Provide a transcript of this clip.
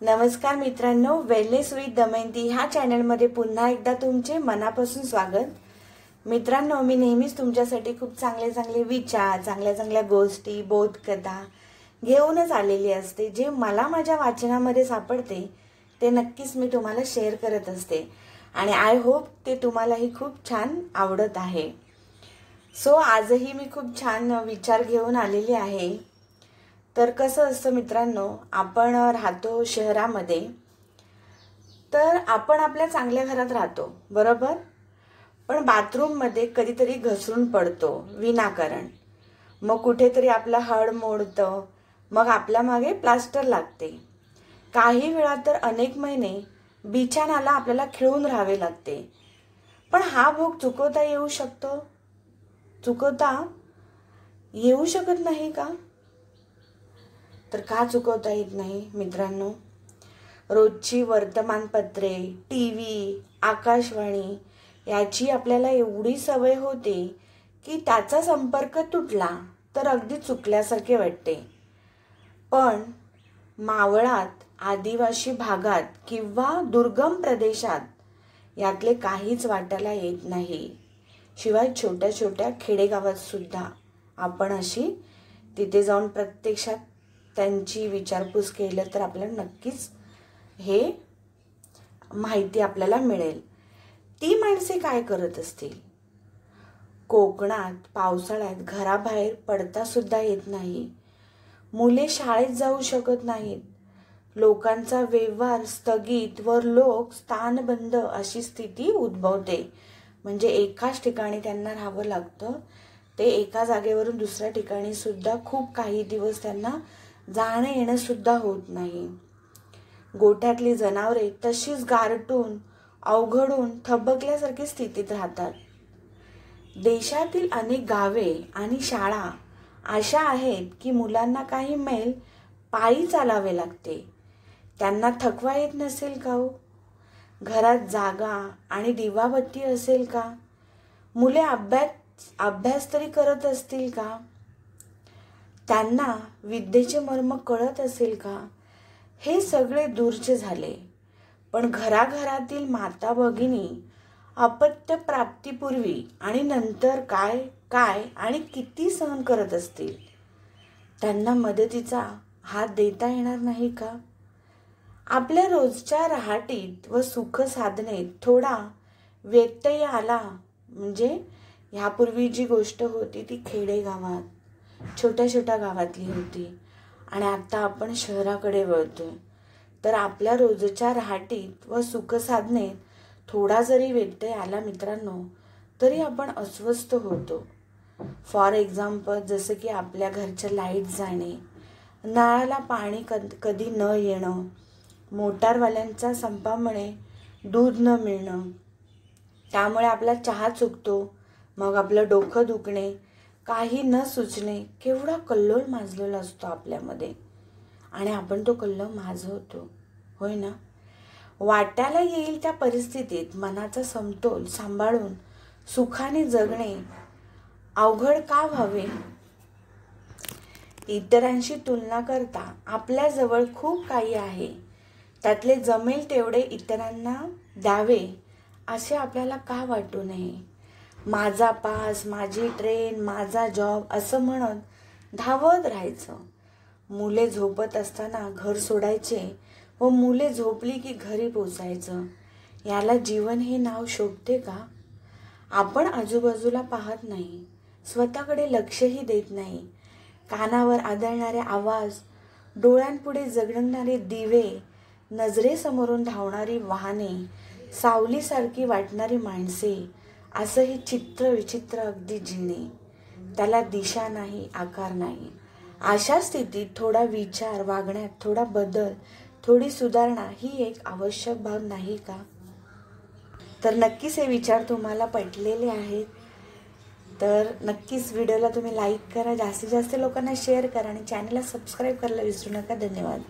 नमस्कार मित्रांनो wellness with Damayanti ह्या चॅनलमध्ये पुन्हा एकदा तुमचे मनापासून स्वागत. मित्रांनो मी नेहमीच तुमच्यासाठी खूप चांगले चांगले विचार चांगल्या चांगल्या गोष्टी बोधकथा घेऊनच आलेली असते. जे मला माझ्या वाचनामध्ये सापडते ते नक्कीच मी तुम्हाला शेअर करत असते. आणि आय होप ते तुम्हालाही खूप छान आवडत आहे. सो आजही मी खूप छान विचार घेऊन आलेली आहे. तर कसं असतं मित्रांनो आपण राहतो शहरामध्ये तर आपण आपल्या चांगल्या घरात राहतो बरोबर? पण बाथरूममध्ये कधीतरी घसरून पडतो विनाकारण. मग कुठेतरी आपलं हड मोडतं मग आपल्या मागे प्लास्टर लागते. काही वेळा तर अनेक महिने बिछानाला आपल्याला खिळून राहावे लागते. पण हा भोग चुकवता येऊ शकतो? चुकवता येऊ शकत नाही का? तर का चुकवता येत नाही मित्रांनो? रोजची वर्तमानपत्रे टी व्ही आकाशवाणी याची आपल्याला एवढी सवय होते की त्याचा संपर्क तुटला तर अगदी चुकल्यासारखे वाटते. पण मावळात आदिवासी भागात किंवा दुर्गम प्रदेशात यातले काहीच वाटायला येत नाही. शिवाय छोट्या छोट्या खेडेगावात सुद्धा आपण अशी तिथे जाऊन प्रत्यक्षात त्यांची विचारपूस केलं तर आपल्याला नक्कीच हे माहिती आपल्याला मिळेल. ती माणसे काय करत असतील? कोकणात पावसाळ्यात घराबाहेर पडता सुद्धा येत नाही. मुले शाळेत जाऊ शकत नाहीत. लोकांचा व्यवहार स्थगित व लोक स्थानबंद अशी स्थिती उद्भवते. म्हणजे एकाच ठिकाणी त्यांना राहावं लागतं. ते एका जागेवरून दुसऱ्या ठिकाणी सुद्धा खूप काही दिवस त्यांना जाणं येणंसुद्धा होत नाही. गोठ्यातली जनावरे तशीच गारटून अवघडून थबकल्यासारखी स्थितीत राहतात. देशातील अनेक गावे आणि शाळा अशा आहेत की मुलांना काही मैल पायी चालावे लागते. त्यांना थकवा येत नसेल का हो? घरात जागा आणि दिवाबत्ती असेल का? मुले अभ्यास अभ्यास तरी करत असतील का? त्यांना विद्येचे मर्म कळत असेल का? हे सगळे दूरचे झाले. पण घराघरातील माता भगिनी अपत्य प्राप्तीपूर्वी आणि नंतर काय काय आणि किती सहन करत असतील? त्यांना मदतीचा हात देता येणार नाही का? आपल्या रोजच्या रहाटीत व सुख साधनेत थोडा व्यत्यय आला. म्हणजे ह्यापूर्वी जी गोष्ट होती ती खेडेगावात. छोट्या छोट्या गावातली होती. आणि आता आपण शहराकडे वळतोय. तर आपल्या रोजच्या राहाटीत व सुखसाधनेत थोडा जरी व्यत्यय आला मित्रांनो तरी आपण अस्वस्थ होतो. फॉर एक्झाम्पल जसं की आपल्या घरच्या लाइट जाणे नळाला पाणी कद कधी न येणं मोटारवाल्यांचा संपामुळे दूध न मिळणं त्यामुळे आपला चहा चुकतो मग आपलं डोकं दुखणे काही न सुचणे केवढा कल्लोळ माजलेला असतो आपल्यामध्ये. आणि आपण तो कल्लोळ माजवतो. होय ना? वाट्याला येईल त्या परिस्थितीत मनाचा समतोल सांभाळून सुखाने जगणे अवघड का व्हावे? इतरांशी तुलना करता आपल्याजवळ खूप काही आहे. त्यातले जमेल तेवढे इतरांना द्यावे असे आपल्याला का वाटू नये? माझा पास माझी ट्रेन माझा जॉब असं म्हणत धावत राहायचं. मुले झोपत असताना घर सोडायचे व मुले झोपली की घरी पोचायचं. याला जीवन हे नाव शोभते का? आपण आजूबाजूला पाहत नाही. स्वतःकडे लक्षही देत नाही. कानावर आदळणारे आवाज डोळ्यांपुढे जगडणारे दिवे नजरेसमोरून धावणारी वाहने सावलीसारखी वाटणारी माणसे असं हे चित्र विचित्र अगदी जिने. त्याला दिशा नाही आकार नाही. अशा स्थितीत थोडा विचार वागण्यात थोडा बदल थोडी सुधारणा ही एक आवश्यक भाग नाही का? तर नक्कीच हे विचार तुम्हाला पटलेले आहेत. तर नक्कीच व्हिडिओला तुम्ही लाईक करा. जास्तीत जास्त लोकांना शेअर करा आणि चॅनलला सबस्क्राईब करायला विसरू नका. धन्यवाद.